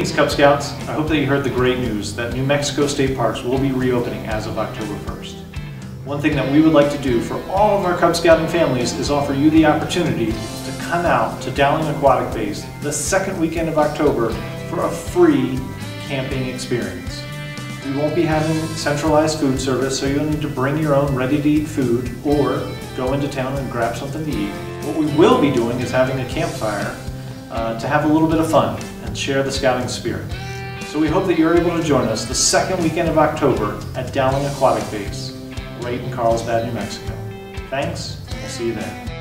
Greetings Cub Scouts. I hope that you heard the great news that New Mexico State Parks will be reopening as of October 1st. One thing that we would like to do for all of our Cub Scouting families is offer you the opportunity to come out to Dowling Aquatic Base the second weekend of October for a free camping experience. We won't be having centralized food service, so you'll need to bring your own ready-to-eat food or go into town and grab something to eat. What we will be doing is having a campfire uh, to have a little bit of fun and share the scouting spirit. So we hope that you're able to join us the second weekend of October at Dowling Aquatic Base, right in Carlsbad, New Mexico. Thanks, and we'll see you there.